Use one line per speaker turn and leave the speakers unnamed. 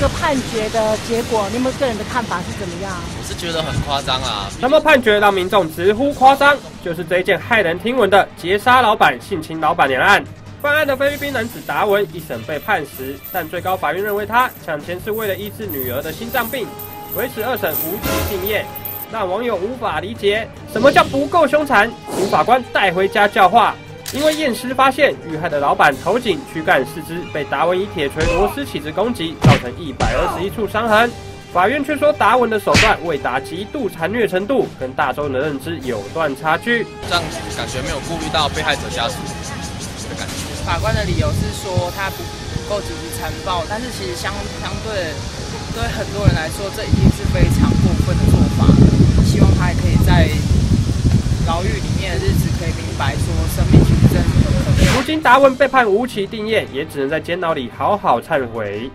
个判决的结果，你们个人的看法是怎么样？
我是觉得很夸张啊。
什么判决让民众直呼夸张？就是这一件骇人听闻的劫杀老板、性侵老板娘案。犯案的菲律宾男子达文一审被判死，但最高法院认为他抢钱是为了医治女儿的心脏病，维持二审无期定谳，让网友无法理解什么叫不够凶残，请法官带回家教化。因为验尸发现，遇害的老板头颈、躯干、四肢被达文以铁锤、螺丝起子攻击，造成一百二十一处伤痕。法院却说达文的手段未达极度残虐程度，跟大众的认知有段差距。
这样感觉没有顾虑到被害者家属的感觉。
法官的理由是说他不够极其残暴，但是其实相相对对很多人来说，这已经是非常过分的做法了。希望他也可以在牢狱里面的日子可以明白说，生命
达文被判无期定谳，也只能在监牢里好好忏悔。